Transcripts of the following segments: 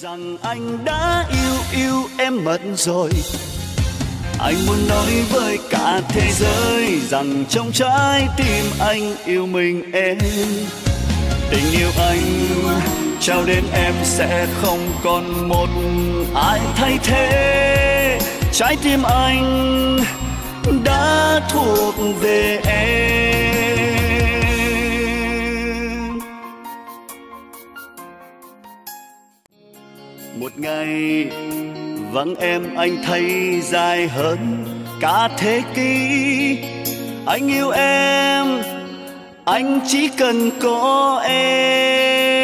rằng anh đã yêu yêu em mất rồi. Anh muốn nói với cả thế giới rằng trong trái tim anh yêu mình em. Tình yêu anh trao đến em sẽ không còn một ai thay thế. Trái tim anh đã thuộc về em một ngày. Vắng em, anh thấy dài hơn cả thế kỷ. Anh yêu em, anh chỉ cần có em.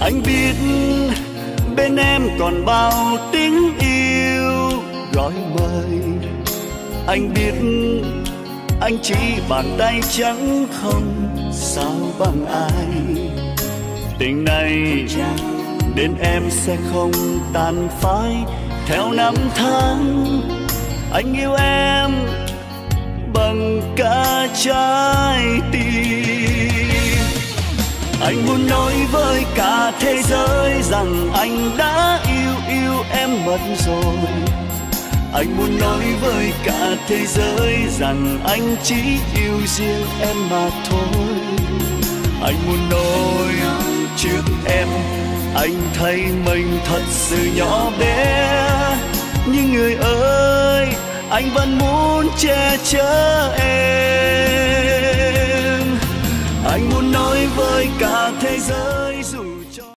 Anh biết bên em còn bao tiếng yêu. Gọi mời anh biết anh chỉ bàn tay trắng không sao bằng ai. Tình này đến em sẽ không tàn phai. Theo năm tháng, anh yêu em bằng cả trái tim. Anh muốn nói với cả thế giới rằng anh đã yêu yêu em mất rồi. Anh muốn nói với cả thế giới rằng anh chỉ yêu riêng em mà thôi. Anh muốn nói anh thấy mình thật sự nhỏ bé nhưng người ơi, anh vẫn muốn che chở em anh muốn nói với cả thế giới dù.